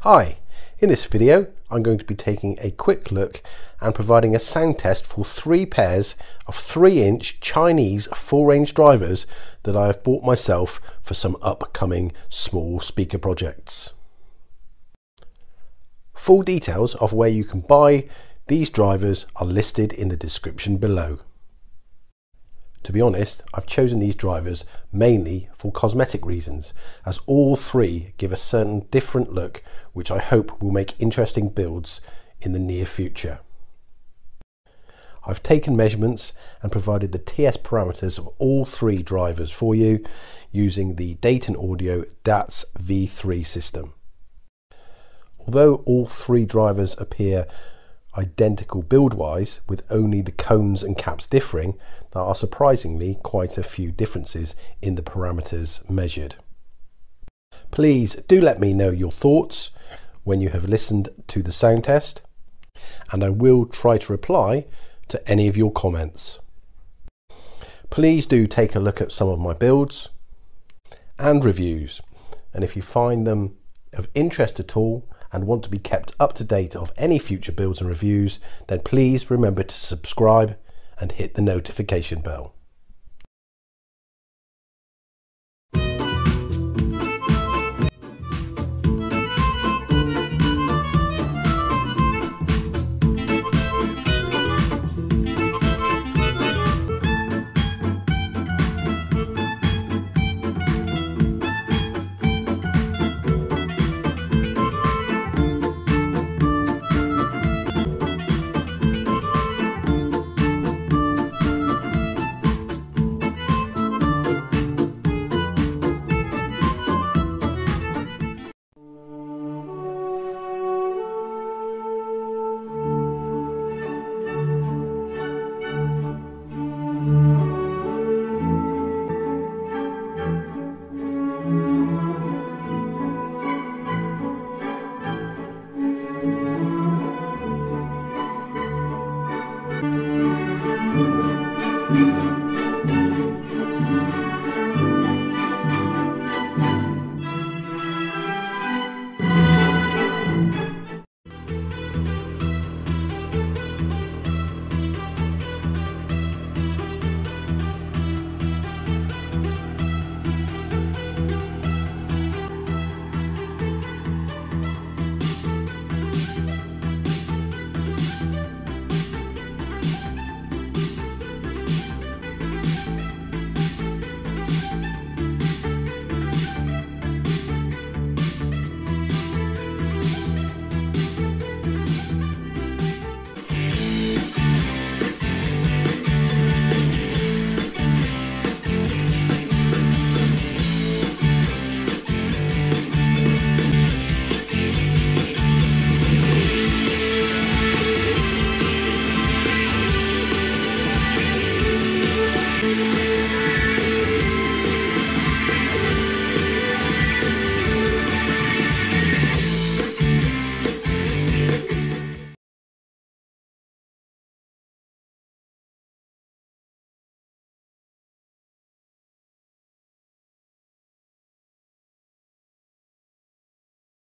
Hi, in this video I'm going to be taking a quick look and providing a sound test for three pairs of 3 inch Chinese full range drivers that I have bought myself for some upcoming small speaker projects. Full details of where you can buy these drivers are listed in the description below. To be honest, I've chosen these drivers mainly for cosmetic reasons, as all three give a certain different look which I hope will make interesting builds in the near future. I've taken measurements and provided the TS parameters of all three drivers for you using the Dayton Audio DATS V3 system. Although all three drivers appear identical build-wise with only the cones and caps differing, there are surprisingly quite a few differences in the parameters measured. Please do let me know your thoughts when you have listened to the sound test and I will try to reply to any of your comments. Please do take a look at some of my builds and reviews and if you find them of interest at all and want to be kept up to date of any future builds and reviews, then please remember to subscribe and hit the notification bell.